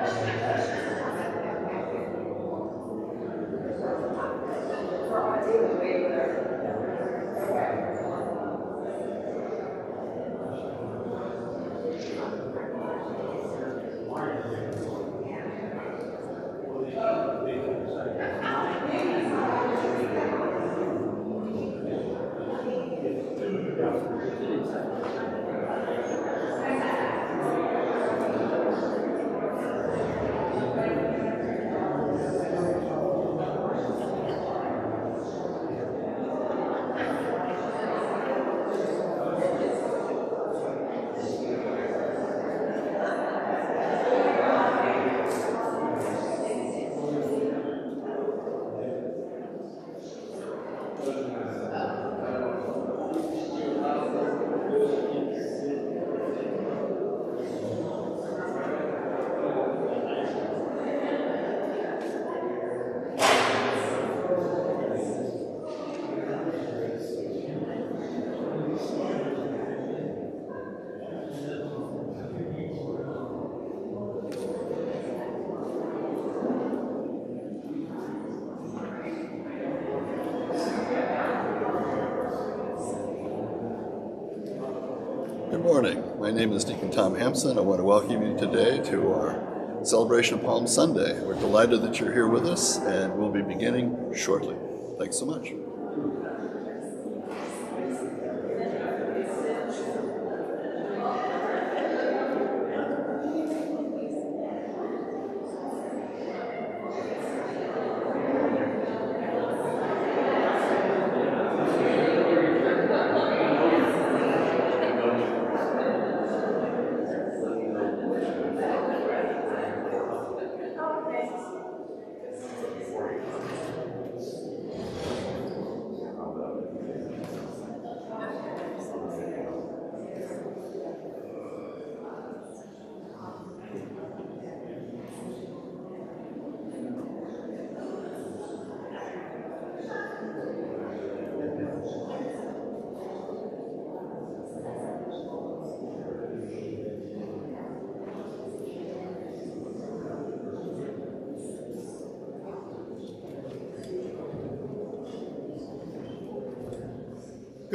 My name is Deacon Tom Hampson. I want to welcome you today to our celebration of Palm Sunday. We're delighted that you're here with us, and we'll be beginning shortly. Thanks so much.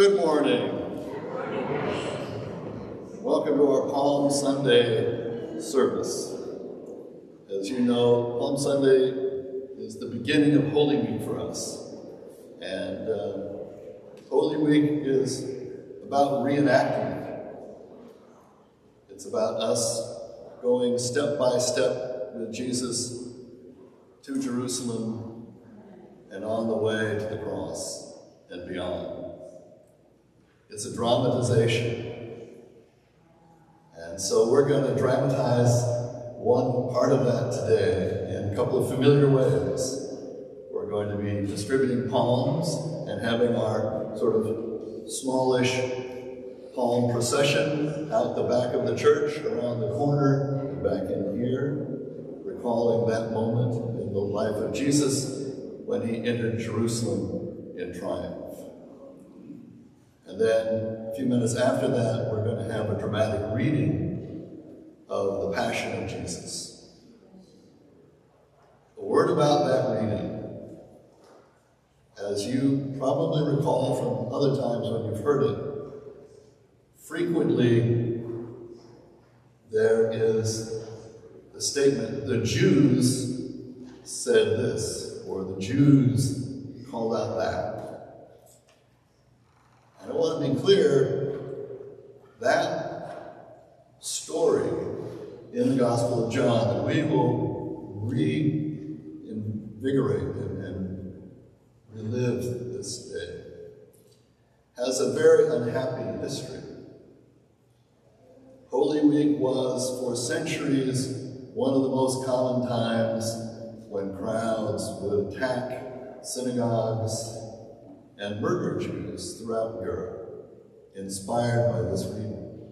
Good morning. Welcome to our Palm Sunday service. As you know, Palm Sunday is the beginning of Holy Week for us. And uh, Holy Week is about reenactment. It's about us going step by step with Jesus to Jerusalem and on the way to the cross and beyond. It's a dramatization. And so we're going to dramatize one part of that today in a couple of familiar ways. We're going to be distributing palms and having our sort of smallish palm procession out the back of the church, around the corner, back in here, recalling that moment in the life of Jesus when he entered Jerusalem in triumph. And then a few minutes after that, we're going to have a dramatic reading of the Passion of Jesus. A word about that reading. As you probably recall from other times when you've heard it, frequently there is the statement, the Jews said this, or the Jews called out that. And I want to be clear, that story in the Gospel of John that we will reinvigorate and, and relive this day has a very unhappy history. Holy Week was, for centuries, one of the most common times when crowds would attack synagogues and murder Jews throughout Europe, inspired by this reading.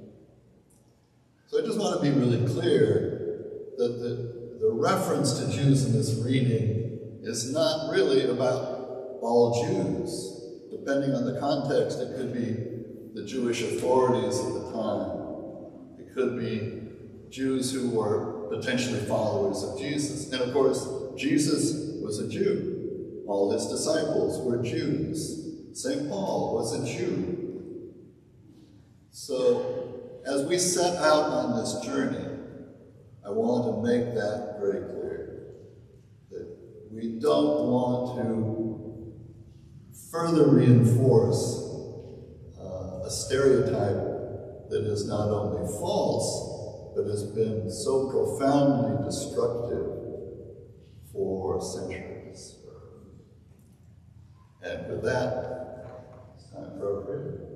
So I just want to be really clear that the, the reference to Jews in this reading is not really about all Jews. Depending on the context, it could be the Jewish authorities at the time. It could be Jews who were potentially followers of Jesus. And of course, Jesus was a Jew. All his disciples were Jews. St. Paul was a Jew. So, as we set out on this journey, I want to make that very clear. That we don't want to further reinforce uh, a stereotype that is not only false, but has been so profoundly destructive for centuries. And with that, it's time for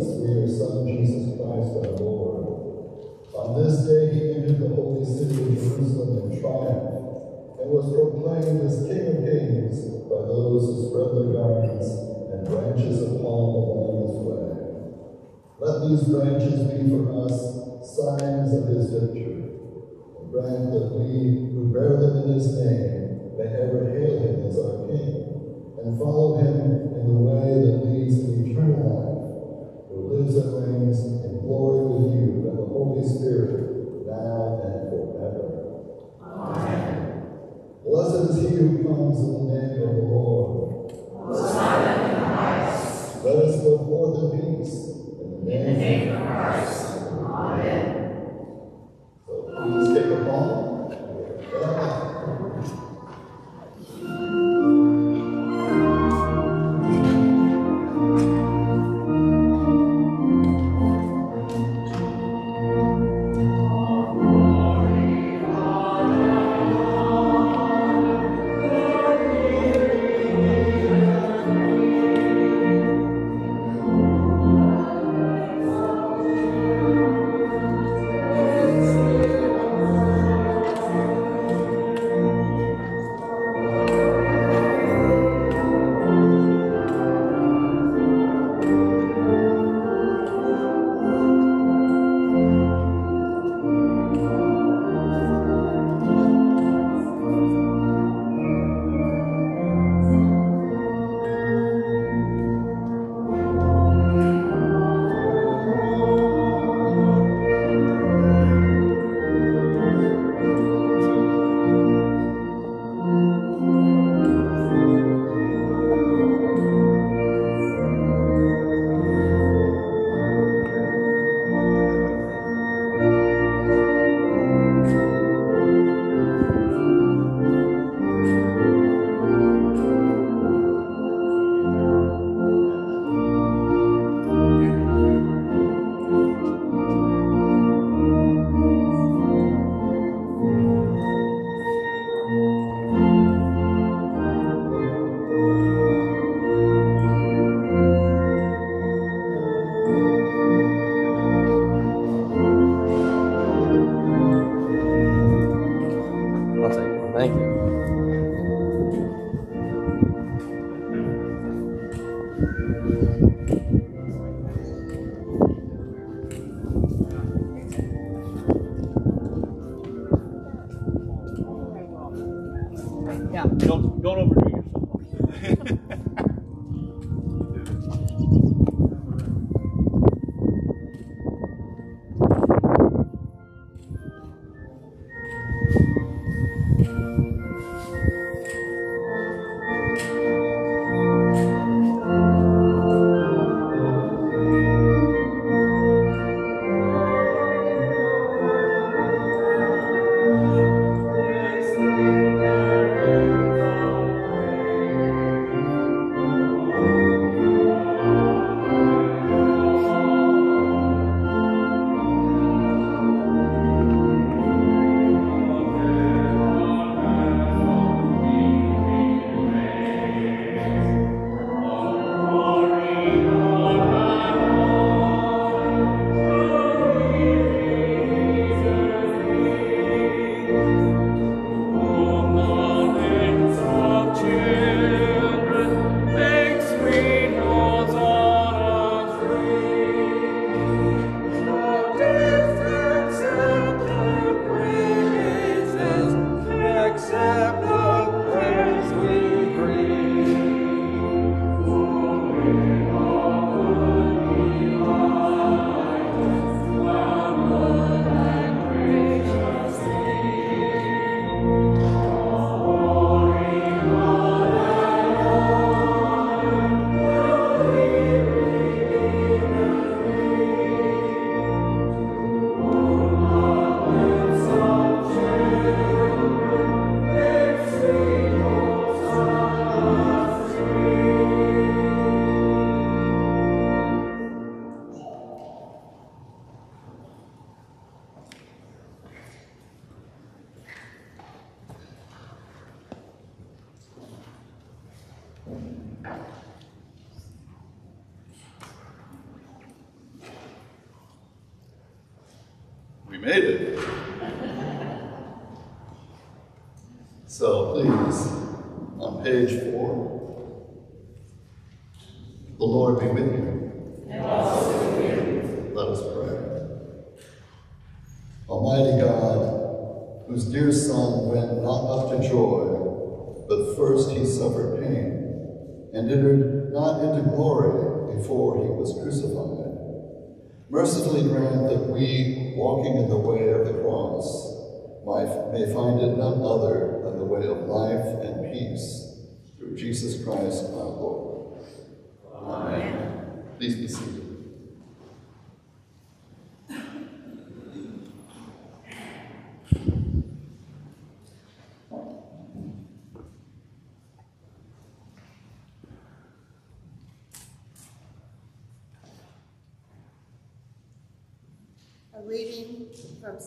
us through your Son, Jesus Christ our Lord. On this day he entered the holy city of Jerusalem in triumph and was proclaimed as King of Kings by those who spread their garments and branches of palm along his way. Let these branches be for us signs of his victory, and grant that we who bear them in his name may ever hail him as our King and follow him Who lives and reigns in glory with you and the Holy Spirit, now and forever. Amen. Blessed is he who comes in the name of the Lord. Let us go forth and be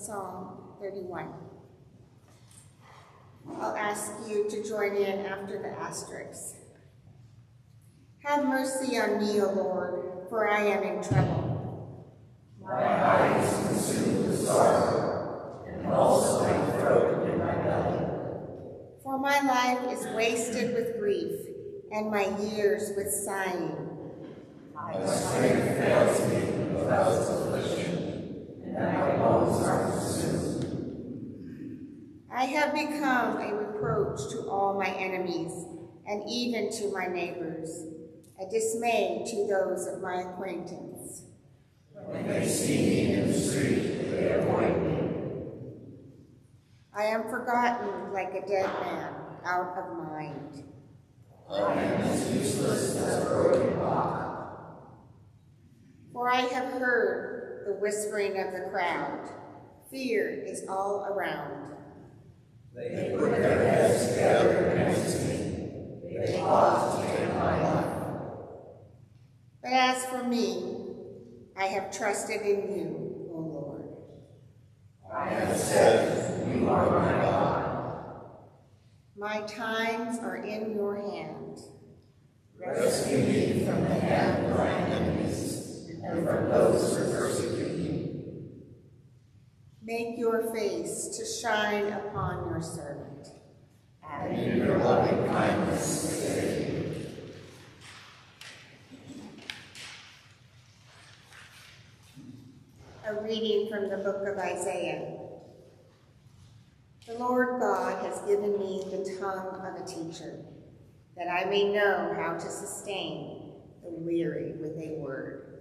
Psalm 31. I'll ask you to join in after the asterisks. Have mercy on me, O Lord, for I am in trouble. My eyes consumed with sorrow, and also my throat in my belly. For my life is wasted with grief, and my years with sighing. My strength fails me because of and my bones are consumed. I have become a reproach to all my enemies, and even to my neighbors, a dismay to those of my acquaintance. When they see me in the street, they avoid me. I am forgotten like a dead man, out of mind. I am as useless as a broken rock. For I have heard the whispering of the crowd. Fear is all around. They put their heads together against me. They plot to take my life. But as for me, I have trusted in you, O Lord. I have said, You are my God. My times are in your hand. Rescue me from the hand of my enemies and from those who persecute you. Make your face to shine upon your servant. And in your loving kindness save you. A reading from the book of Isaiah. The Lord God has given me the tongue of a teacher, that I may know how to sustain the weary with a word.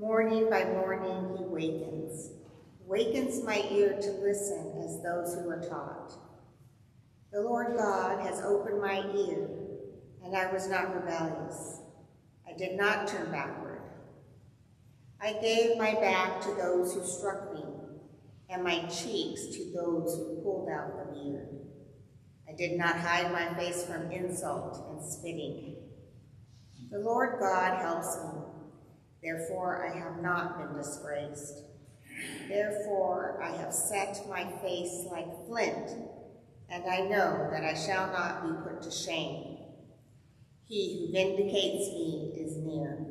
Morning by morning he wakens wakens my ear to listen as those who are taught. The Lord God has opened my ear, and I was not rebellious. I did not turn backward. I gave my back to those who struck me, and my cheeks to those who pulled out the beard. I did not hide my face from insult and spitting. The Lord God helps me, therefore I have not been disgraced. Therefore I have set my face like flint, and I know that I shall not be put to shame. He who vindicates me is near.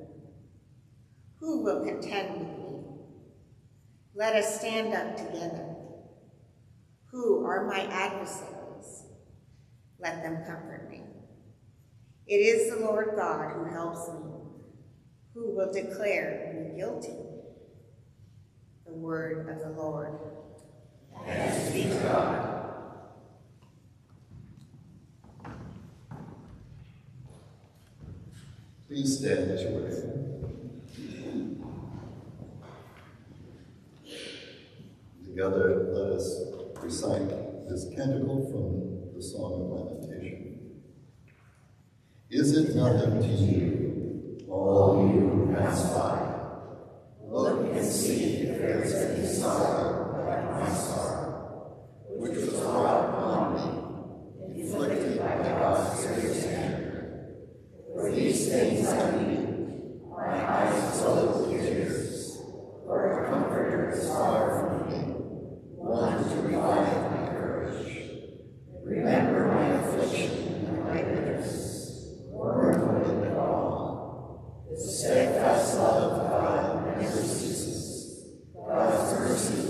Who will contend with me? Let us stand up together. Who are my adversaries? Let them comfort me. It is the Lord God who helps me. Who will declare me guilty? the word of the Lord. Thanks be to God. Please stand as you Together, let us recite this canticle from the Song of Lamentation. Is it nothing to you, all you who pass by? Look and see if there is any sorrow like my sorrow, which was brought upon me, inflicted by God's great anger. For these things I weep, my eyes flow with tears, for a comforter is far from me, one to revive my courage. Remember my affliction and my bitterness, wormwood and gall, the steadfast love of God never ceases. God's mercy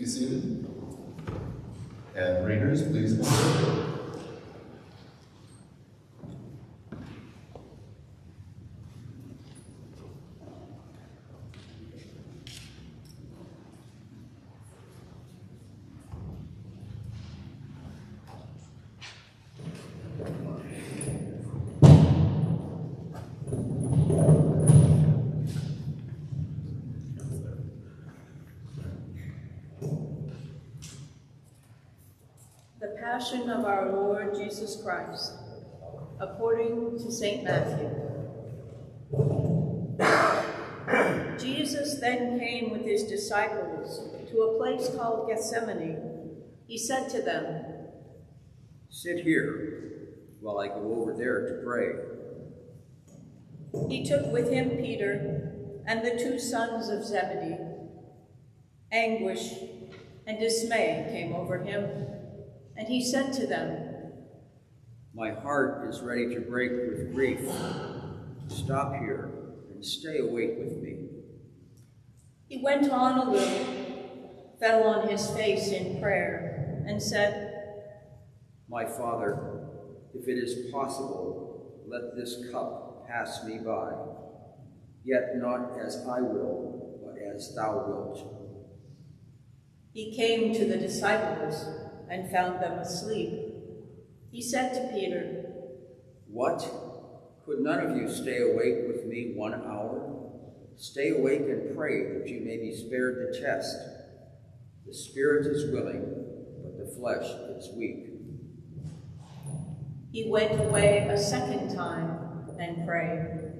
be seated. And readers, please come Passion of our Lord Jesus Christ, according to St. Matthew. Jesus then came with his disciples to a place called Gethsemane. He said to them, Sit here while I go over there to pray. He took with him Peter and the two sons of Zebedee. Anguish and dismay came over him and he said to them, My heart is ready to break with grief. Stop here and stay awake with me. He went on a little, fell on his face in prayer, and said, My Father, if it is possible, let this cup pass me by, yet not as I will, but as thou wilt. He came to the disciples and found them asleep. He said to Peter, What? Could none of you stay awake with me one hour? Stay awake and pray that you may be spared the test. The spirit is willing, but the flesh is weak. He went away a second time and prayed.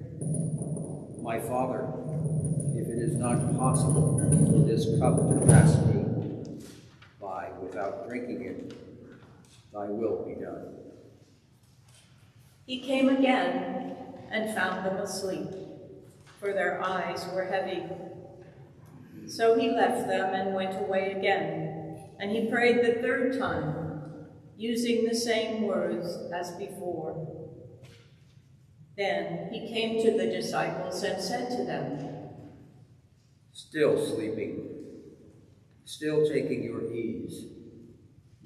My Father, if it is not possible for this cup to pass drinking it, thy will be done. He came again and found them asleep, for their eyes were heavy. So he left them and went away again, and he prayed the third time, using the same words as before. Then he came to the disciples and said to them, Still sleeping, still taking your ease.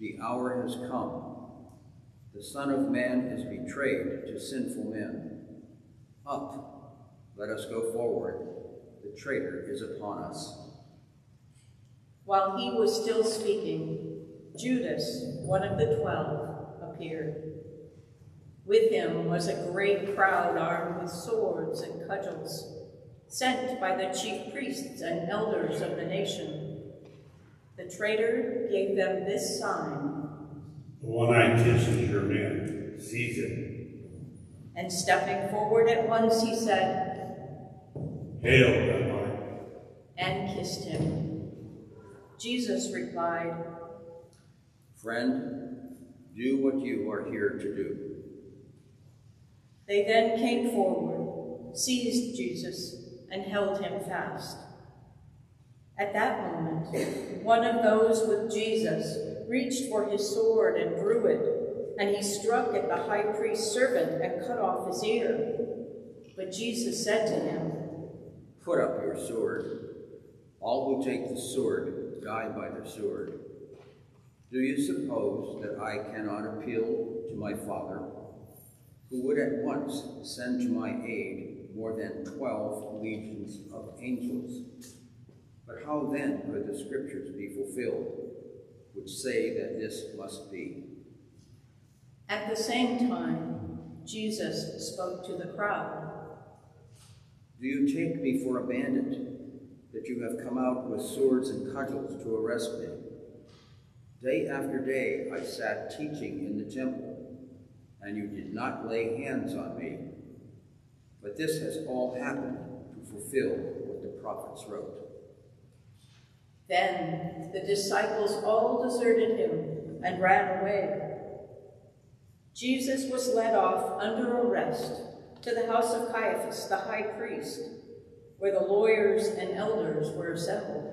The hour has come. The Son of Man is betrayed to sinful men. Up, let us go forward. The traitor is upon us. While he was still speaking, Judas, one of the twelve, appeared. With him was a great crowd armed with swords and cudgels, sent by the chief priests and elders of the nation. The traitor gave them this sign. The one-eyed kiss is your man. Seize him. And stepping forward at once, he said, Hail, Rabbi. And kissed him. Jesus replied, Friend, do what you are here to do. They then came forward, seized Jesus, and held him fast. At that moment, one of those with Jesus reached for his sword and drew it, and he struck at the high priest's servant and cut off his ear. But Jesus said to him, Put up your sword. All who take the sword die by the sword. Do you suppose that I cannot appeal to my Father, who would at once send to my aid more than twelve legions of angels? But how then could the scriptures be fulfilled, which say that this must be? At the same time, Jesus spoke to the crowd. Do you take me for a bandit, that you have come out with swords and cudgels to arrest me? Day after day I sat teaching in the temple, and you did not lay hands on me. But this has all happened to fulfill what the prophets wrote. Then the disciples all deserted him and ran away. Jesus was led off under arrest to the house of Caiaphas, the high priest, where the lawyers and elders were assembled.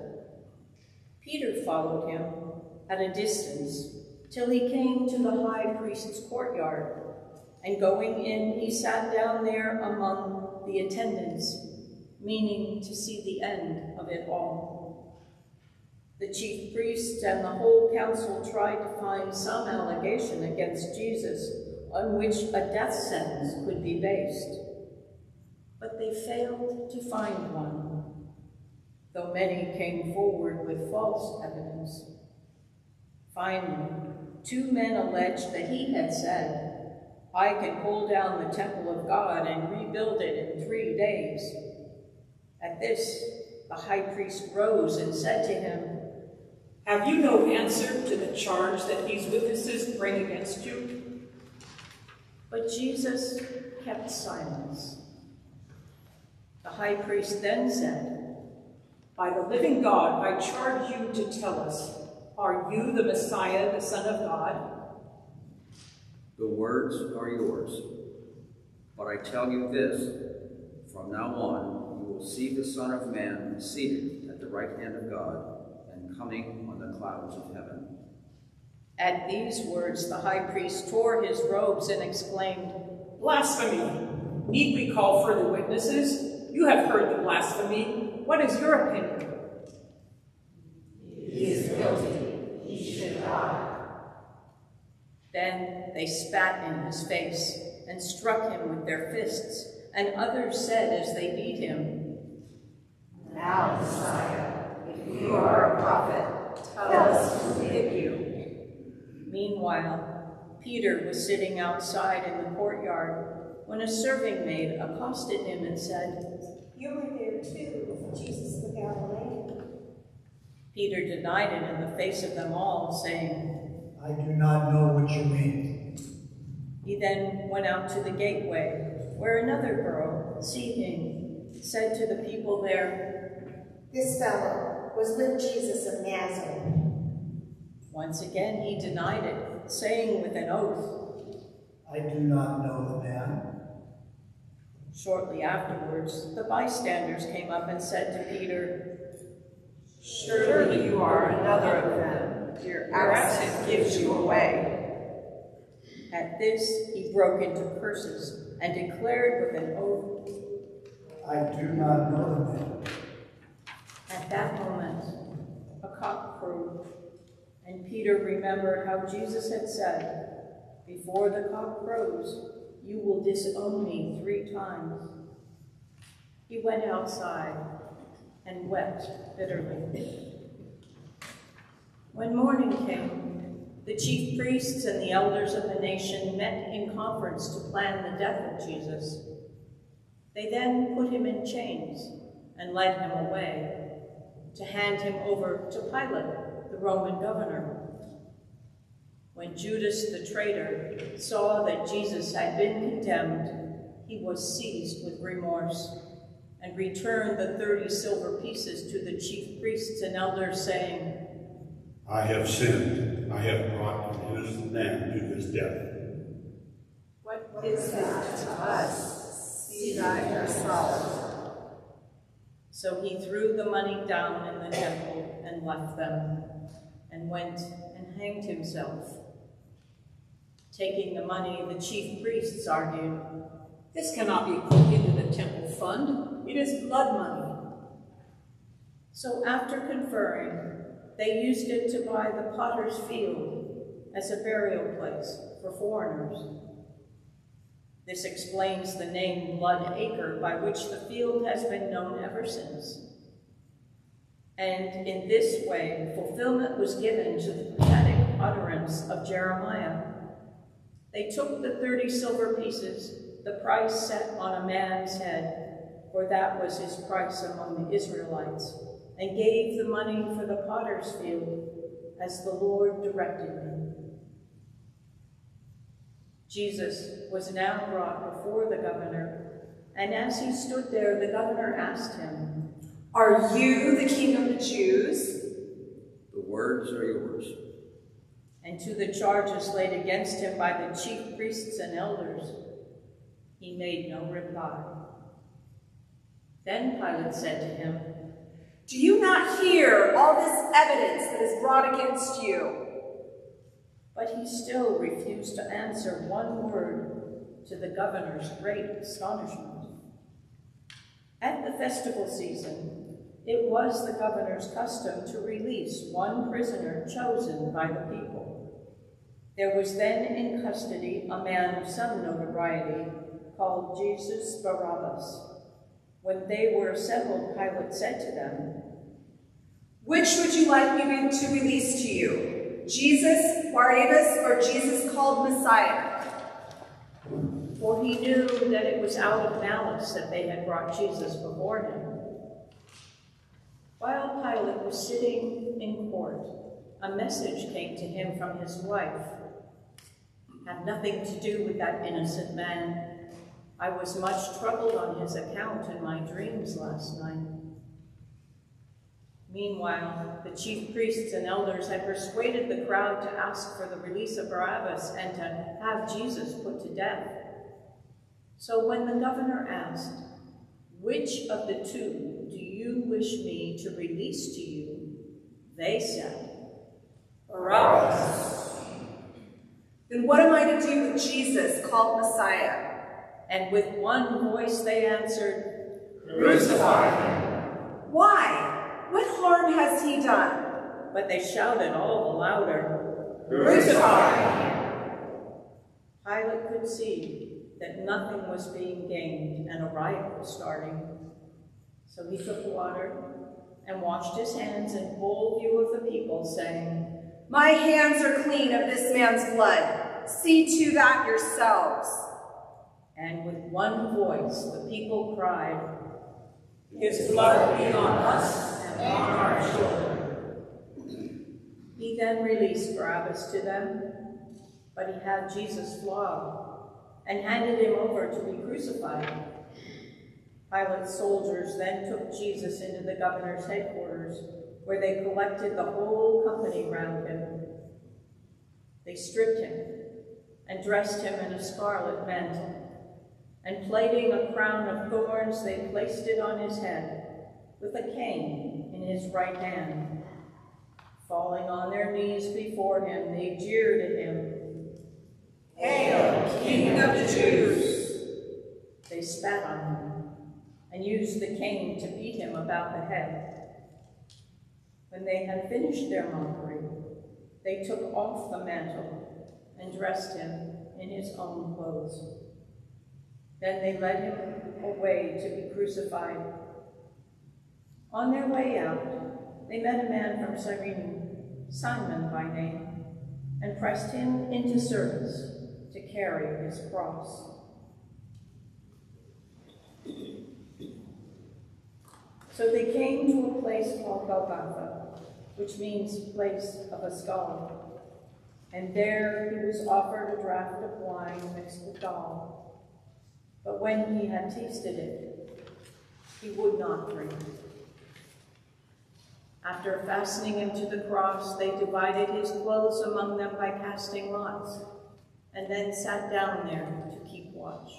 Peter followed him at a distance till he came to the high priest's courtyard, and going in, he sat down there among the attendants, meaning to see the end of it all. The chief priests and the whole council tried to find some allegation against Jesus on which a death sentence could be based. But they failed to find one, though many came forward with false evidence. Finally, two men alleged that he had said, I can pull down the temple of God and rebuild it in three days. At this, the high priest rose and said to him, Have you no answer to the charge that these witnesses bring against you? But Jesus kept silence. The high priest then said, By the living God, I charge you to tell us, are you the Messiah, the Son of God? The words are yours. But I tell you this, from now on you will see the Son of Man seated at the right hand of God and coming on the clouds of heaven. At these words, the high priest tore his robes and exclaimed, Blasphemy! Need we call further witnesses? You have heard the blasphemy. What is your opinion? He is guilty. He should die. Then they spat in his face and struck him with their fists, and others said as they beat him, Now, Messiah, if you are a prophet, tell us who hit you. Meanwhile, Peter was sitting outside in the courtyard when a serving maid accosted him and said, You were there too with Jesus the Galilean. Peter denied it in the face of them all, saying, I do not know what you mean. He then went out to the gateway, where another girl, seeing, said to the people there, This fellow was with Jesus of Nazareth. Once again he denied it, saying with an oath. I do not know the man. Shortly afterwards, the bystanders came up and said to Peter, Surely you are another of them. Your accent gives you away. At this, he broke into curses and declared with an oath. I do not know the man. At that moment, a cock crowed, and Peter remembered how Jesus had said, Before the cock crows, you will disown me three times. He went outside and wept bitterly. When morning came, the chief priests and the elders of the nation met in conference to plan the death of Jesus. They then put him in chains and led him away to hand him over to Pilate, the Roman governor. When Judas the traitor saw that Jesus had been condemned, he was seized with remorse and returned the thirty silver pieces to the chief priests and elders, saying, I have sinned. I have brought an innocent man to this death. What is that to us? See that yourself. So he threw the money down in the temple and left them, and went and hanged himself. Taking the money, the chief priests argued, This cannot be put into the temple fund. It is blood money. So after conferring, they used it to buy the potter's field as a burial place for foreigners. This explains the name Blood Acre by which the field has been known ever since. And in this way, fulfillment was given to the prophetic utterance of Jeremiah. They took the 30 silver pieces, the price set on a man's head, for that was his price among the Israelites, and gave the money for the potter's field as the Lord directed them. Jesus was now brought before the governor, and as he stood there, the governor asked him, Are you the king of the Jews? The words are yours. and to the charges laid against him by the chief priests and elders, he made no reply. Then Pilate said to him, Do you not hear all this evidence that is brought against you? But he still refused to answer one word to the governor's great astonishment. At the festival season, it was the governor's custom to release one prisoner chosen by the people. There was then in custody a man of some notoriety called Jesus Barabbas. When they were assembled, Pilate said to them, Which would you like me to release to you? Jesus, Barabbas, or Jesus called Messiah? For he knew that it was out of malice that they had brought Jesus before him. While Pilate was sitting in court, a message came to him from his wife. Have nothing to do with that innocent man. I was much troubled on his account in my dreams last night. Meanwhile, the chief priests and elders had persuaded the crowd to ask for the release of Barabbas and to have Jesus put to death. So when the governor asked, Which of the two do you wish me to release to you? They said, Barabbas. Then what am I to do with Jesus called Messiah? And with one voice they answered, Crucify him. Why? What harm has he done? But they shouted all the louder. Crucify him. Pilate could see that nothing was being gained and a riot was starting. So he took water and washed his hands in full view of the people, saying, My hands are clean of this man's blood. See to that yourselves. And with one voice the people cried, His blood be on us and our children. He then released Barabbas to them, but he had Jesus flogged and handed him over to be crucified. Pilate's soldiers then took Jesus into the governor's headquarters, where they collected the whole company round him. They stripped him and dressed him in a scarlet mantle, and plaiting a crown of thorns, they placed it on his head, with a cane in his right hand. Falling on their knees before him, they jeered at him. Hail, King of the Jews! They spat on him and used the cane to beat him about the head. When they had finished their mockery, they took off the mantle and dressed him in his own clothes. Then they led him away to be crucified. On their way out, they met a man from Cyrene, Simon by name, and pressed him into service to carry his cross. So they came to a place called Golgotha, which means place of a skull. And there he was offered a draught of wine mixed with gall. But when he had tasted it, he would not drink. After fastening him to the cross, they divided his clothes among them by casting lots, and then sat down there to keep watch.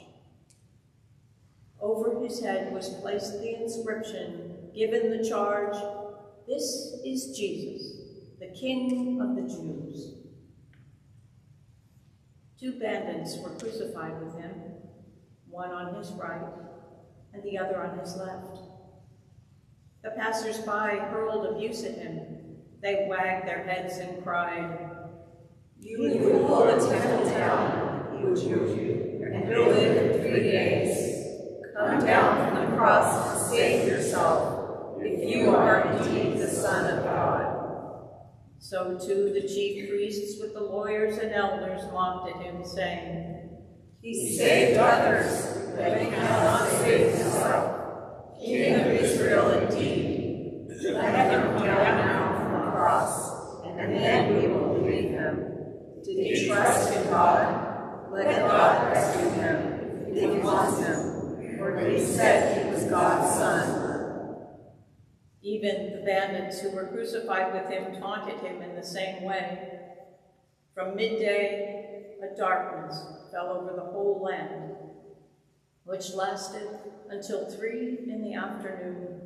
Over his head was placed the inscription, given the charge, This is Jesus, the King of the Jews. Two bandits were crucified with him, one on his right and the other on his left. The passers-by hurled abuse at him. They wagged their heads and cried, You would pull the temple down, you, and build it in three days. Come down from the cross and save yourself, if you are indeed the Son of God. So too the chief priests with the lawyers and elders mocked at him, saying, He saved others, but he cannot save himself. King of Israel indeed. Let him down now from the cross, and then we will believe him. Did he trust in God? Let God rescue him if he wants him, for he said he was God's son. Even the bandits who were crucified with him taunted him in the same way. From midday, a darkness fell over the whole land, which lasted until three in the afternoon.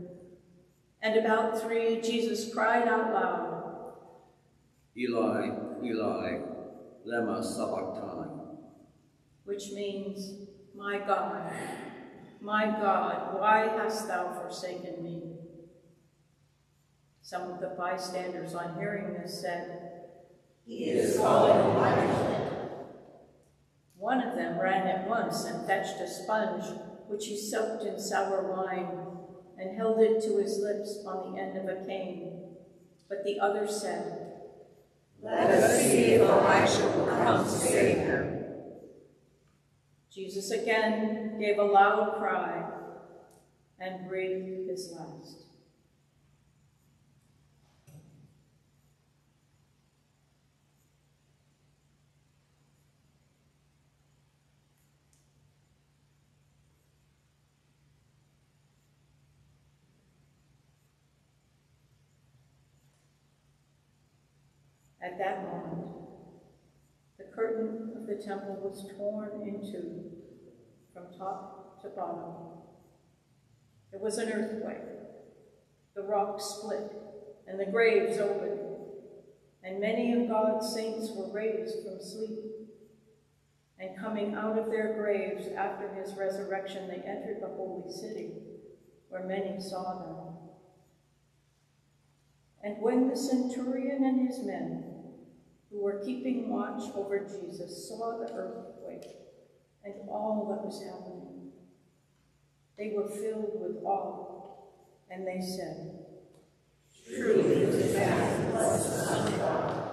And about three, Jesus cried out loud, Eli, Eli, lema sabachthani. which means, My God, my God, why hast thou forsaken me? Some of the bystanders on hearing this said, He is calling Elijah. One of them ran at once and fetched a sponge, which he soaked in sour wine, and held it to his lips on the end of a cane. But the other said, Let us see if Elijah will come to save him. Jesus again gave a loud cry and breathed his last. At that moment, the curtain of the temple was torn in two from top to bottom. There was an earthquake. The rocks split and the graves opened, and many of God's saints were raised from sleep. And coming out of their graves after his resurrection, they entered the holy city, where many saw them. And when the centurion and his men, who were keeping watch over Jesus, saw the earthquake and all that was happening, they were filled with awe, and they said, Truly, this man was the Son of God.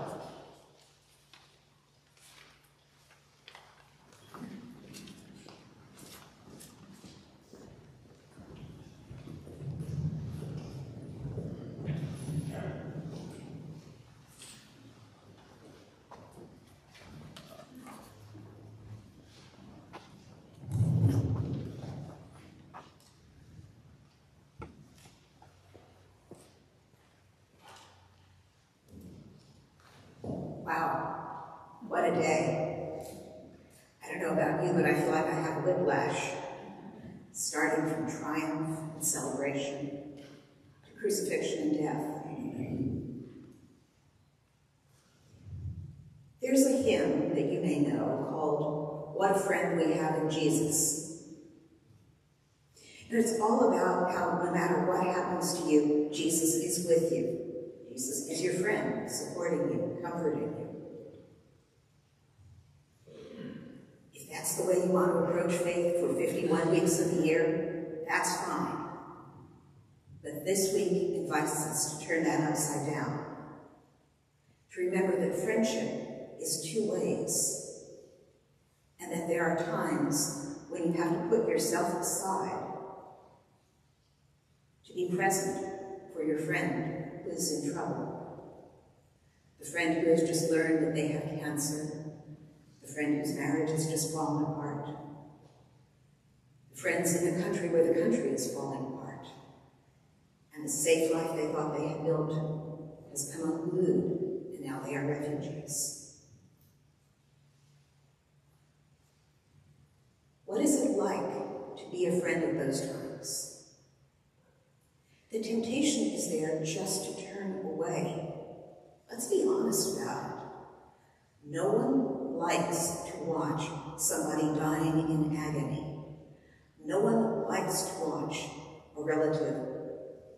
Wow, what a day. I don't know about you, but I feel like I have whiplash, starting from triumph and celebration to crucifixion and death. There's a hymn that you may know called What a Friend We Have in Jesus. And it's all about how no matter what happens to you, Jesus is with you. Jesus is your friend, supporting you, comforting you. If that's the way you want to approach faith for 51 weeks of the year, that's fine. But this week invites us to turn that upside down. To remember that friendship is two ways, and that there are times when you have to put yourself aside be present for your friend who is in trouble. The friend who has just learned that they have cancer. The friend whose marriage has just fallen apart. The friends in the country where the country is falling apart. And the safe life they thought they had built has come unglued, and now they are refugees. What is it like to be a friend of those times? The temptation is there just to turn away. Let's be honest about it. No one likes to watch somebody dying in agony. No one likes to watch a relative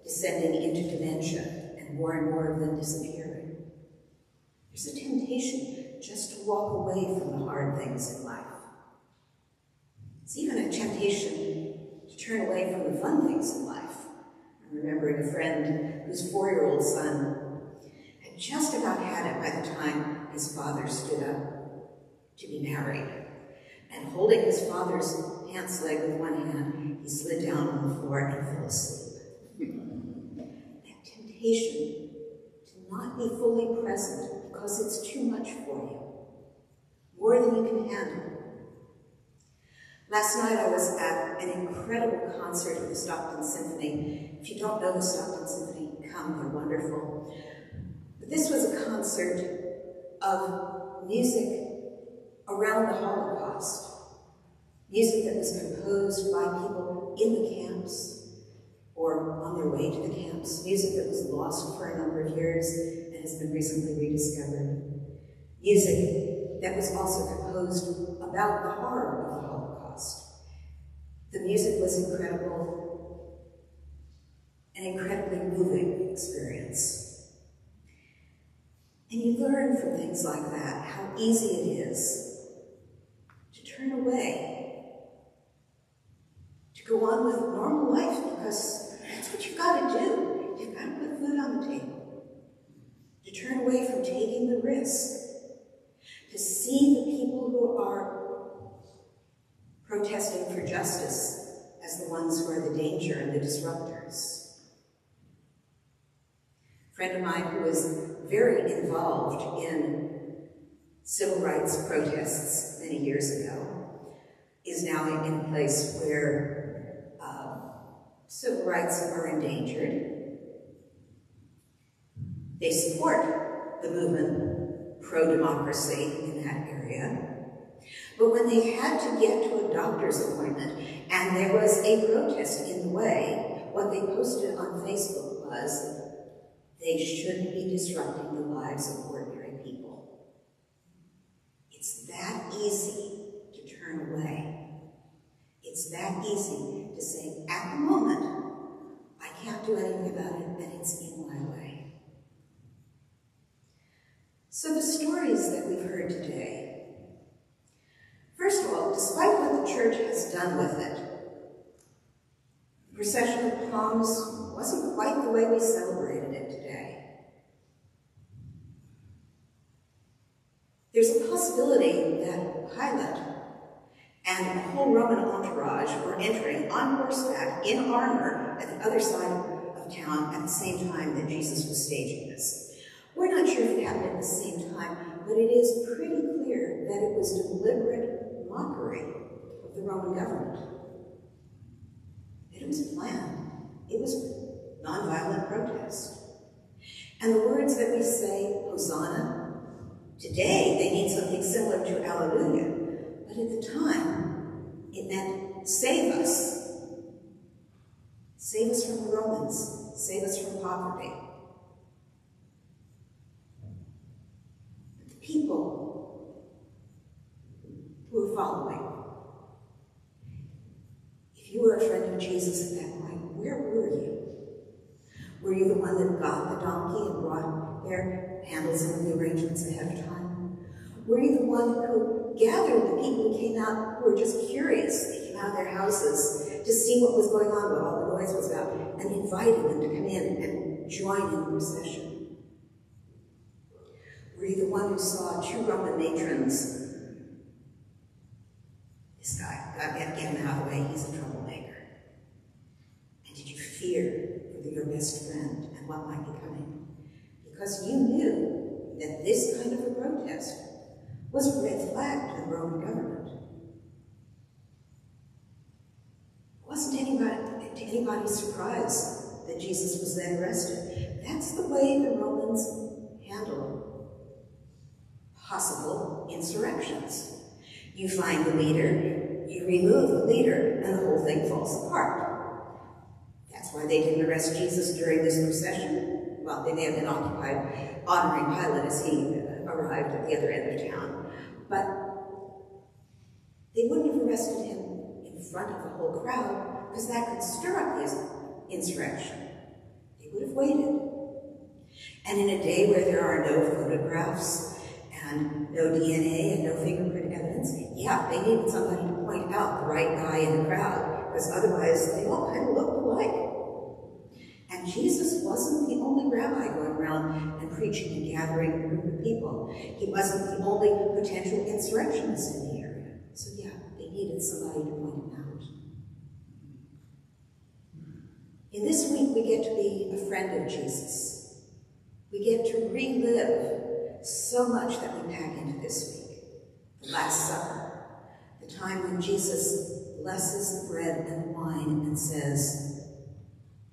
descending into dementia and more and more of them disappearing. There's a temptation just to walk away from the hard things in life. It's even a temptation to turn away from the fun things in life. Remembering a friend whose four-year-old son had just about had it by the time his father stood up to be married. And holding his father's pants leg with one hand, he slid down on the floor and fell asleep. that temptation to not be fully present because it's too much for you, more than you can handle. Last night I was at an incredible concert at the Stockton Symphony. If you don't know the Stockton Symphony, come, they're wonderful. But this was a concert of music around the Holocaust. Music that was composed by people in the camps or on their way to the camps. Music that was lost for a number of years and has been recently rediscovered. Music that was also composed about the horror of the Holocaust. The music was incredible, an incredibly moving experience. And you learn from things like that how easy it is to turn away, to go on with normal life because that's what you've got to do. You've got to put food on the table. To turn away from taking the risk. To see the people who are protesting for justice as the ones who are the danger and the disruptors. Friend of mine who was very involved in civil rights protests many years ago is now in a place where um, civil rights are endangered. They support the movement pro-democracy in that area. But when they had to get to a doctor's appointment and there was a protest in the way, what they posted on Facebook was, they shouldn't be disrupting the lives of ordinary people. It's that easy to turn away. It's that easy to say, at the moment, I can't do anything about it, and it's in my way. So the stories that we've heard today, first of all, despite what the church has done with it, the procession of palms wasn't quite the way we celebrated it today. There's a possibility that Pilate and a whole Roman entourage were entering on horseback in armor at the other side of town at the same time that Jesus was staging this. We're not sure if it happened at the same time, but it is pretty clear that it was deliberate mockery of the Roman government. It was planned. It was nonviolent protest. And the words that we say, Hosanna, today they need something similar to Alleluia. But at the time, it meant save us. Save us from the Romans. Save us from poverty. But the people who were following, if you were a friend of Jesus at that point, where were you? Were you the one that got the donkey and brought there, handled some of the arrangements ahead of time? Were you the one who gathered the people who came out who were just curious? They came out of their houses to see what was going on, what all the noise was about, and invited them to come in and join in the procession. Were you the one who saw two Roman matrons? This guy, uh, get, get him out of the way, he's a troublemaker. And did you fear for your best friend and what might be coming? Because you knew that this kind of a protest was a red flag to the Roman government. Wasn't anybody, to anybody's surprise that Jesus was then arrested. That's the way the Romans handle possible insurrections. You find the leader, you remove the leader, and the whole thing falls apart. That's why they didn't arrest Jesus during this procession. Well, they may have been occupied honoring Pilate as he uh, arrived at the other end of town. But they wouldn't have arrested him in front of the whole crowd because that could stir up his insurrection. They would have waited. And in a day where there are no photographs and no DNA and no fingerprint evidence, yeah, they needed somebody to point out the right guy in the crowd because otherwise they all kind of looked alike. And Jesus wasn't the only rabbi going around and preaching and gathering a group of people. He wasn't the only potential insurrectionist in the area. So yeah, they needed somebody to point him out. In this week, we get to be a friend of Jesus. We get to relive so much that we pack into this week. The Last Supper, the time when Jesus blesses the bread and the wine and says,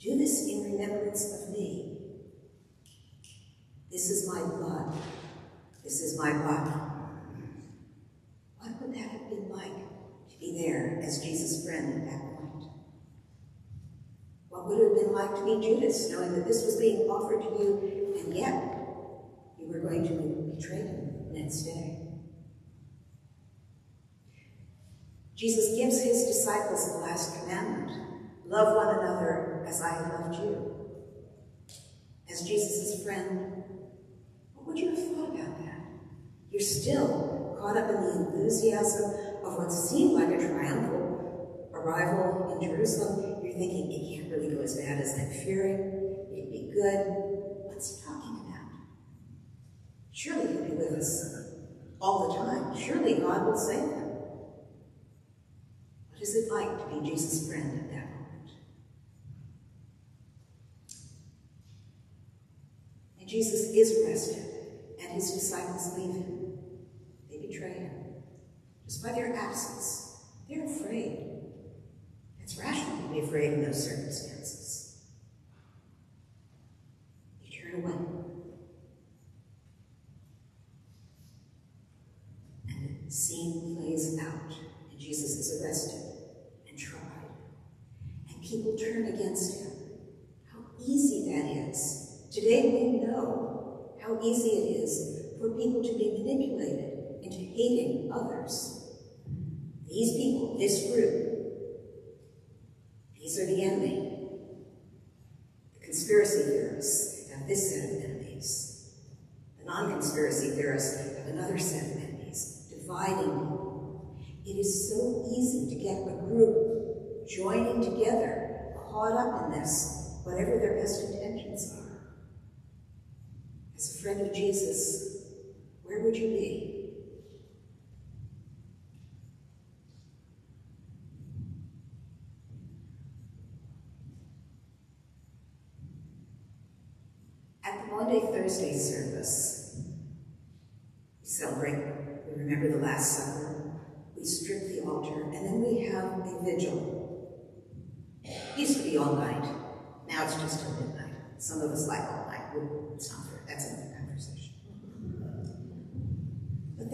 do this in remembrance of me. This is my blood. This is my body. What would that have been like to be there as Jesus' friend at that point? What would it have been like to be Judas, knowing that this was being offered to you, and yet you were going to betray him the next day? Jesus gives his disciples the last commandment. Love one another as I have loved you. as Jesus' friend, what would you have thought about that? You're still caught up in the enthusiasm of what seemed like a triumphal arrival in Jerusalem. You're thinking, it can't really go as bad as I'm fearing. It'd be good. What's he talking about? Surely he'll be with us all the time. Surely God will save them. What is it like to be Jesus' friend at that moment? And Jesus is arrested, and his disciples leave him. They betray him. Just by their absence, they're afraid. It's rational to be afraid in those circumstances. You turn away. And the scene plays out, and Jesus is arrested and tried. And people turn against him. How easy that is. Today we know how easy it is for people to be manipulated into hating others. These people, this group, these are the enemy. The conspiracy theorists have this set of enemies. The non-conspiracy theorists have another set of enemies, dividing people. It is so easy to get a group joining together, caught up in this, whatever their best a friend of Jesus, where would you be? At the Maundy Thursday service, we celebrate, we remember the Last Supper, we strip the altar, and then we have a vigil. It used to be all night. Now it's just till midnight. Some of us like all night. It's not fair. That's another conversation. But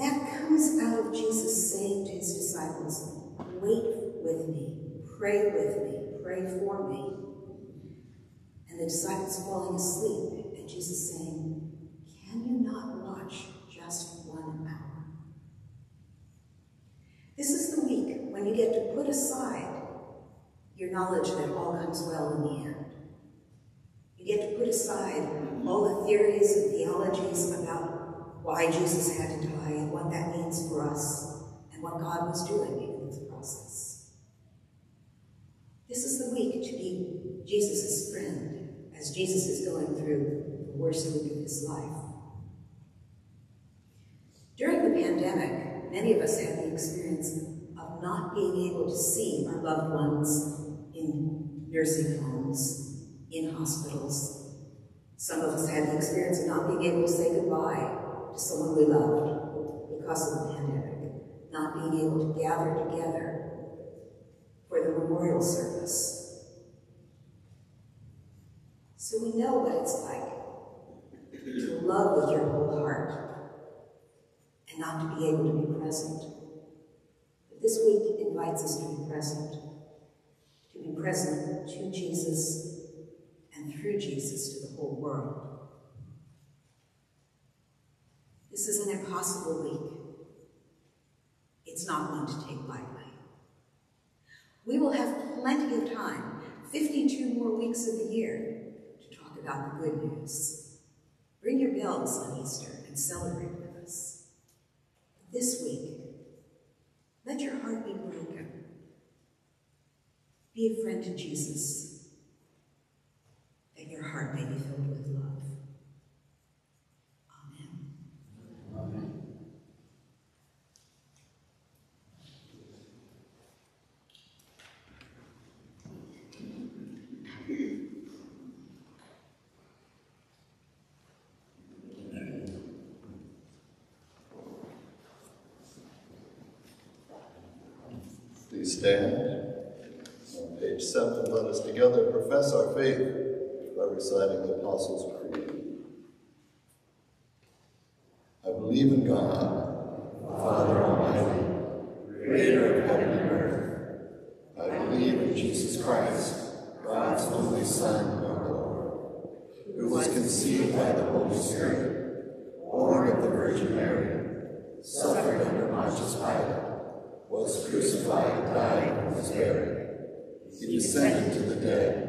comes out Jesus saying to his disciples, wait with me, pray with me, pray for me. And the disciples falling asleep, and Jesus saying, can you not watch just one hour? This is the week when you get to put aside your knowledge that all comes well in the end. You get to put aside all the theories and theologies about why Jesus had to die and what that means for us and what God was doing in the process. This is the week to be Jesus' friend as Jesus is going through the worst week of his life. During the pandemic, many of us had the experience of not being able to see our loved ones in nursing homes, in hospitals. Some of us had the experience of not being able to say goodbye to someone we loved because of the pandemic, not being able to gather together for the memorial service. So we know what it's like to love with your whole heart and not to be able to be present. But this week invites us to be present, to be present to Jesus and through Jesus to the whole world. This is an impossible week. It's not one to take lightly. We will have plenty of time, 52 more weeks of the year, to talk about the good news. Bring your bells on Easter and celebrate with us. This week, let your heart be broken. Be a friend to Jesus, that your heart may be filled with love. Amen. Amen. Please stand. On page seven, let us profess our faith by reciting the Apostles' Creed. I believe in God, Father Almighty, creator of heaven and earth. I believe in Jesus Christ, God's only Son, our Lord, who was conceived by the Holy Spirit, born of the Virgin Mary, suffered under Pontius Pilate, was crucified, died, and was buried. He descended to the dead.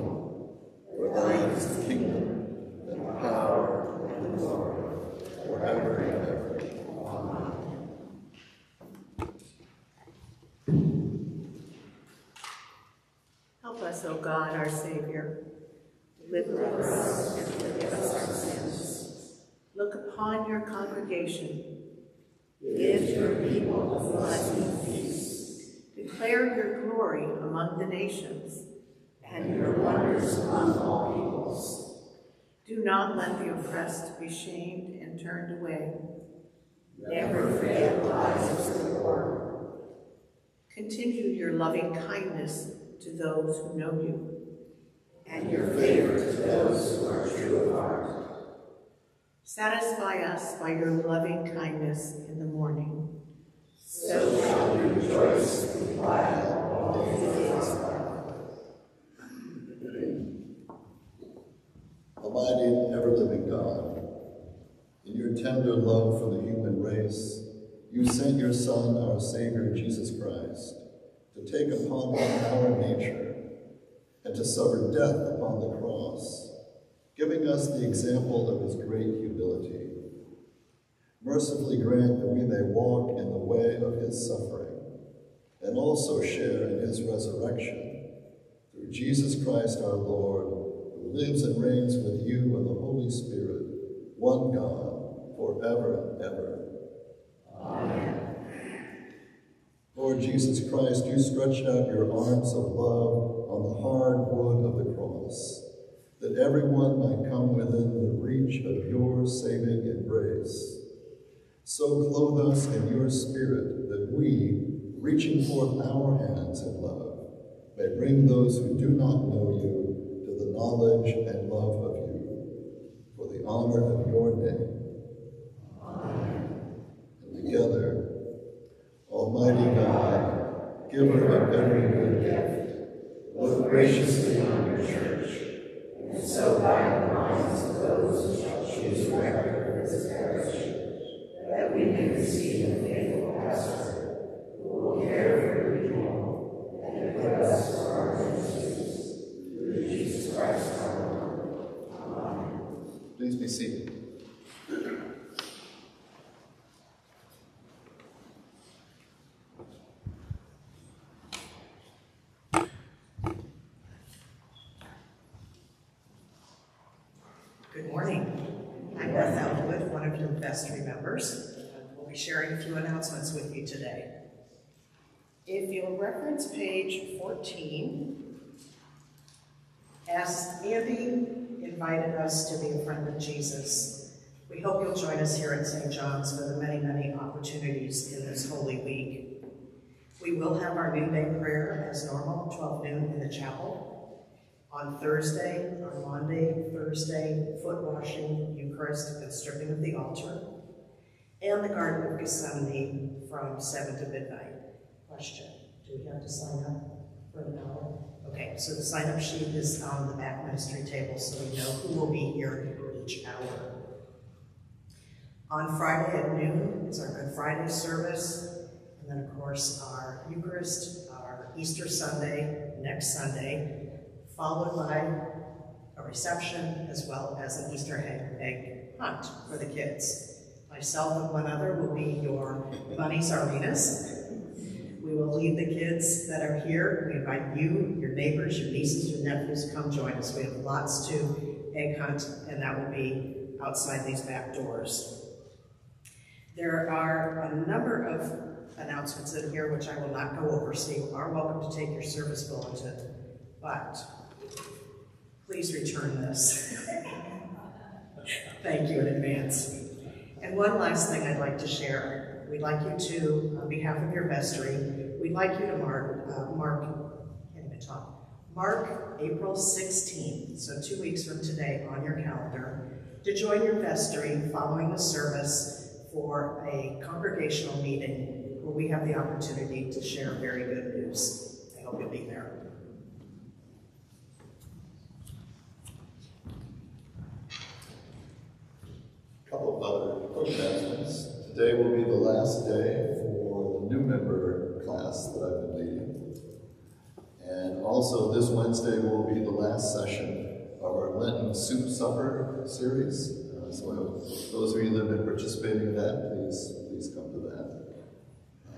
The kingdom, and power, and forever and ever. Amen. Help us, O God, our Savior. Deliver us and forgive us our sins. Look upon your congregation. Give your people a blessing peace. Declare your glory among the nations and your wonders among all peoples. Do not let the oppressed be shamed and turned away. Never forget the lives of the poor. Continue your loving kindness to those who know you, and your favor to those who are true of heart. Satisfy us by your loving kindness in the morning. So shall we rejoice and be glad all the days of our life. Almighty and ever-living God, in your tender love for the human race, you sent your Son, our Savior, Jesus Christ, to take upon him our nature and to suffer death upon the cross, giving us the example of his great humility. Mercifully grant that we may walk in the way of his suffering and also share in his resurrection through Jesus Christ our Lord, who lives and reigns with you and the Holy Spirit, one God, forever and ever. Amen. Lord Jesus Christ, you stretched out your arms of love on the hard wood of the cross, that everyone might come within the reach of your saving embrace. So clothe us in your spirit that we, reaching forth our hands in love, may bring those who do not know you to the knowledge and love of you, for the honor of your name. Together, Almighty God, giver of every good gift, Look graciously on your church, and so guide the minds of those who shall choose rector of this parish, that we may receive a faithful pastor who will care for your people and equip us for our ministries. Through Jesus Christ our Lord. Amen. Please be seated. Good morning. I'm Beth Elwood, one members. We'll be sharing a few announcements with you today. If you'll reference page 14, as Andy invited us to be a friend of Jesus, we hope you'll join us here at St. John's for the many, many opportunities in this Holy Week. We will have our noonday prayer as normal, 12 noon in the chapel. On Thursday, on Maundy, Thursday, foot washing, Eucharist, and stripping of the altar, and the Garden of Gethsemane from 7 to midnight. Question, do we have to sign up for an hour? Okay, so the sign-up sheet is on the back ministry table, so we know who will be here each hour. On Friday at noon is our Good Friday service, and then of course our Eucharist, our Easter Sunday, next Sunday, followed by a reception as well as an Easter egg, egg hunt for the kids. Myself and one other will be your bunnies arenas. We will lead the kids that are here. We invite you, your neighbors, your nieces, your nephews, come join us. We have lots to egg hunt, and that will be outside these back doors. There are a number of announcements in here which I will not go over, so you are welcome to take your service bulletin, but please return this. Thank you in advance. And one last thing I'd like to share. We'd like you to, on behalf of your vestry, we'd like you to mark, uh, mark, can't even talk, mark April 16th, so two weeks from today on your calendar, to join your vestry following the service for a congregational meeting where we have the opportunity to share very good news. I hope you'll be there. Couple of other quick announcements. Today will be the last day for the new member class that I've been leading. And also this Wednesday will be the last session of our Lenten Soup Supper series. Uh, so those of you that have been participating in that, please, please come to that.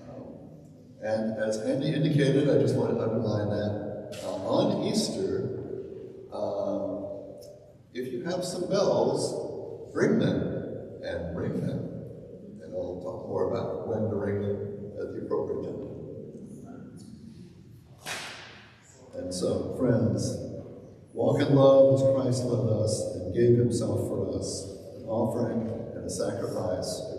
Um, and as Andy indicated, I just want to underline that uh, on Easter, um, if you have some bells, bring them and ring them. And I'll talk more about when to ring them at the appropriate time. And so, friends, walk in love as Christ loved us and gave himself for us, an offering and a sacrifice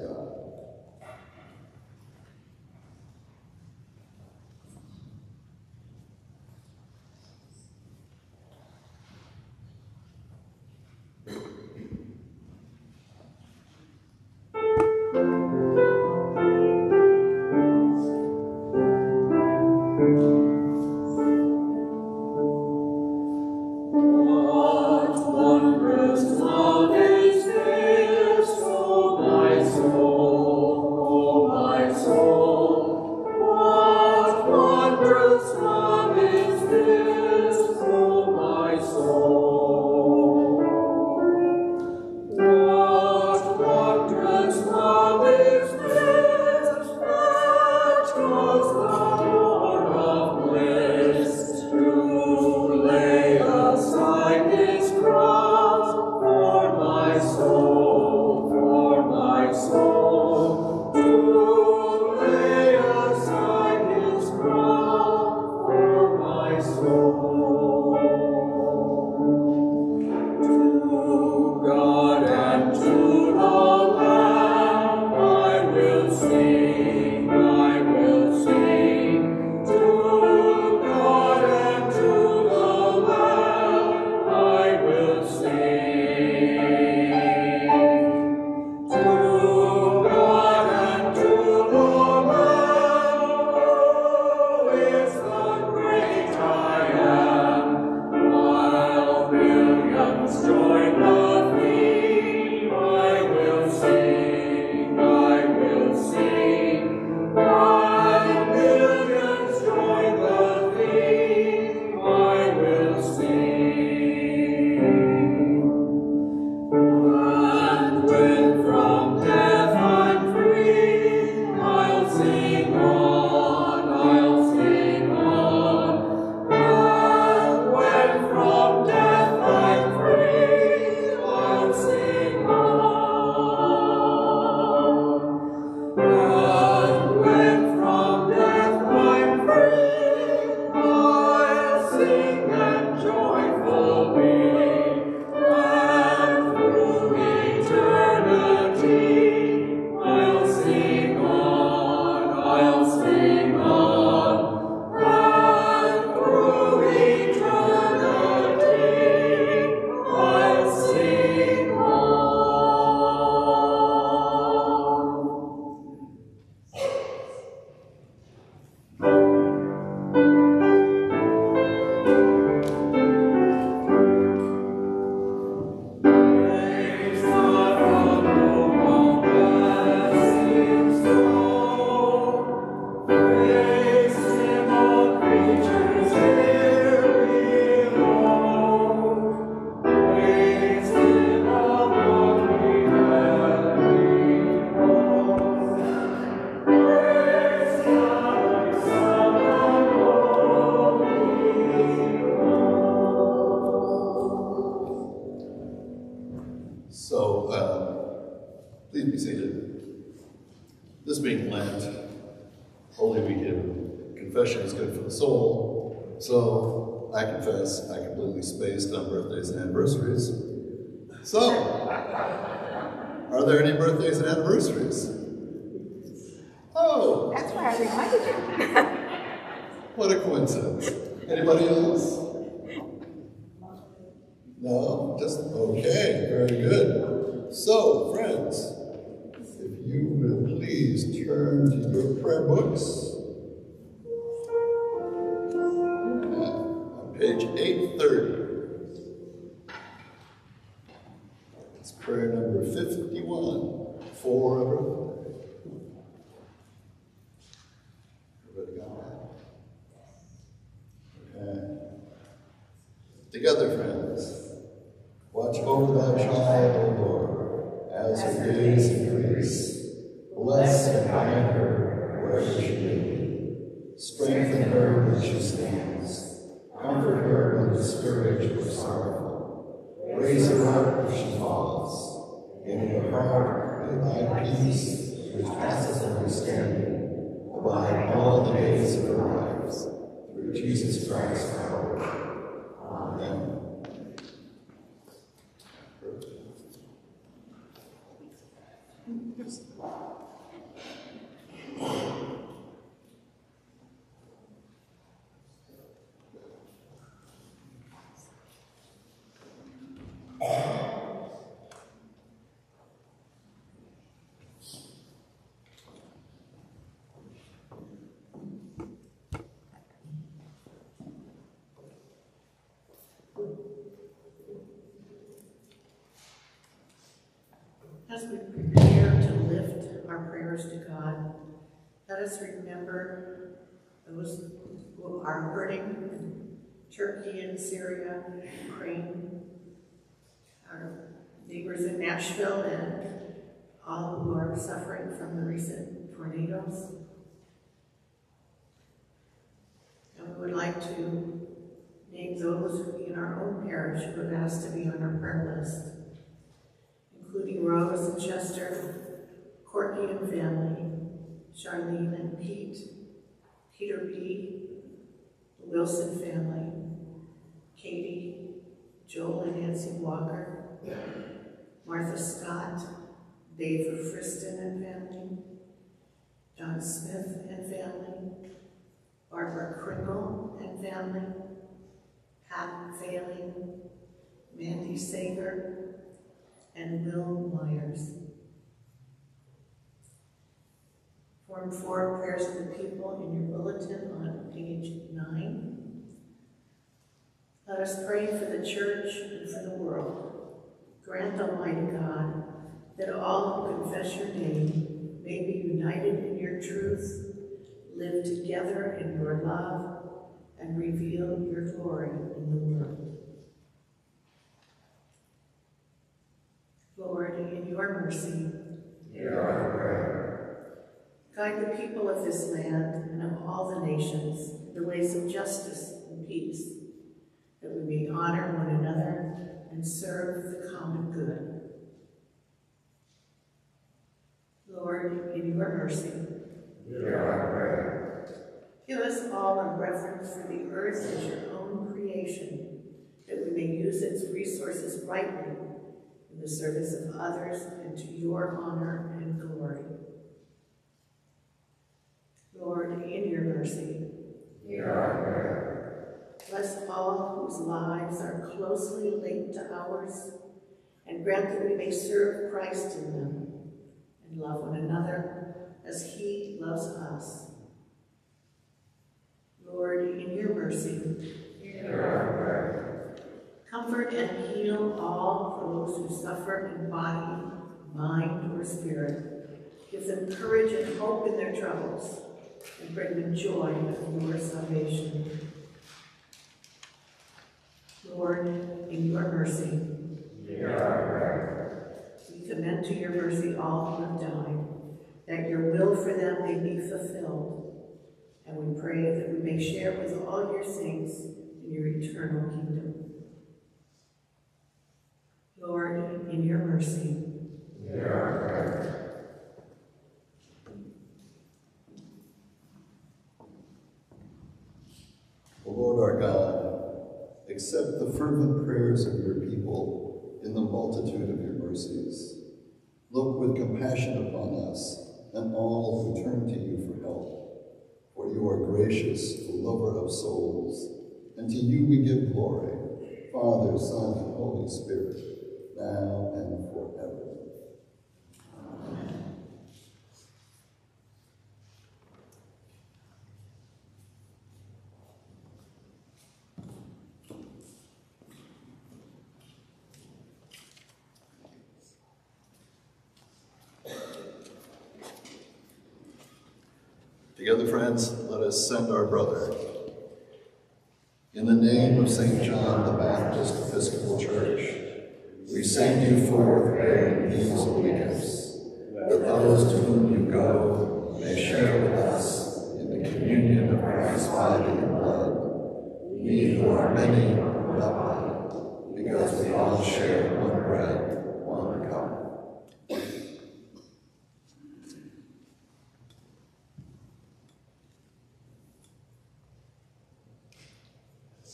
As we prepare to lift our prayers to God, let us remember those who are hurting in Turkey and Syria, Ukraine, our neighbors in Nashville, and all who are suffering from the recent tornadoes. And we would like to name those in our own parish who have asked to be on our prayer list including Rose and Chester, Courtney and family, Charlene and Pete, Peter B., the Wilson family, Katie, Joel and Nancy Walker, Martha Scott, Dave Friston and family, John Smith and family, Barbara Kringle and family, Pat Failing, Mandy Sager, and Will Myers. Form four prayers of the people in your bulletin on page nine. Let us pray for the church and for the world. Grant, Almighty God, that all who confess your name may be united in your truth, live together in your love, and reveal your glory in the world. Lord, in your mercy, hear our prayer. Guide the people of this land and of all the nations in the ways of justice and peace, that we may honor one another and serve the common good. Lord, in your mercy, hear our prayer. Give us all a reverence for the earth as your own creation, that we may use its resources rightly in the service of others and to your honor and glory. Lord, in your mercy, hear our prayer. Bless all whose lives are closely linked to ours, and grant that we may serve Christ in them and love one another as he loves us. Lord, in your mercy, hear our prayer. Comfort and heal all those who suffer in body, mind, or spirit. Give them courage and hope in their troubles, and bring them joy of your salvation. Lord, in your mercy, hear our prayer. we commend to your mercy all who have died, that your will for them may be fulfilled. And we pray that we may share with all your saints in your eternal kingdom. Lord, in your mercy, hear our prayer. O Lord our God, accept the fervent prayers of your people in the multitude of your mercies. Look with compassion upon us and all who turn to you for help. For you are gracious, the lover of souls, and to you we give glory, Father, Son, and Holy Spirit, now and forever. Together, friends, let us send our brother. In the name of St. John the Baptist Episcopal Church, we send you forth bearing these holy gifts, that those to whom you go may share with us in the communion of Christ's body and blood. We who are many, not one, because we all share one bread, one cup.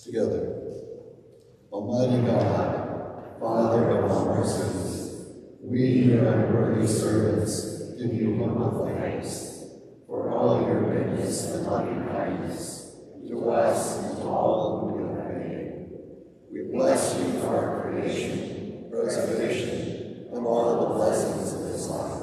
Together, Almighty God, Father of all mercies, we, your unworthy servants, give you humble thanks for all your goodness and loving kindness to us and to all who you have made. We bless you for our creation, preservation, and all the blessings of this life,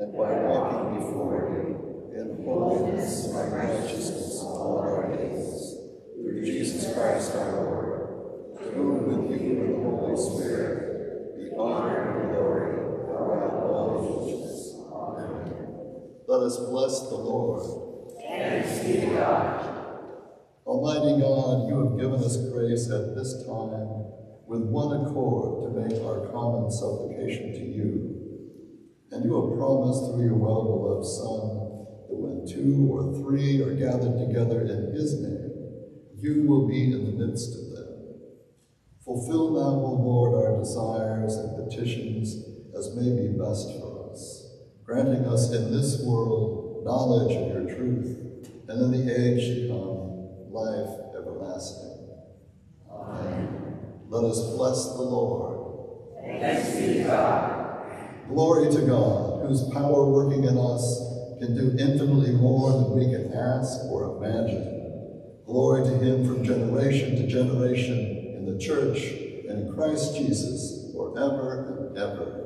and by walking before you in holiness and righteousness all our days. Through Jesus Christ our Lord, to whom with you and the Holy Spirit be honor and glory throughout all ages. Amen. Let us bless the Lord. Thanks be God. Almighty God, you have given us grace at this time with one accord to make our common supplication to you. And you have promised through your well-beloved Son that when two or three are gathered together in his name, you will be in the midst of them. Fulfill now, O Lord, our desires and petitions as may be best for us, granting us in this world knowledge of your truth, and in the age to come, life everlasting. Amen. Let us bless the Lord. Thanks be God. Glory to God, whose power working in us can do infinitely more than we can ask or imagine. Glory to him from generation to generation in the church and in Christ Jesus forever and ever.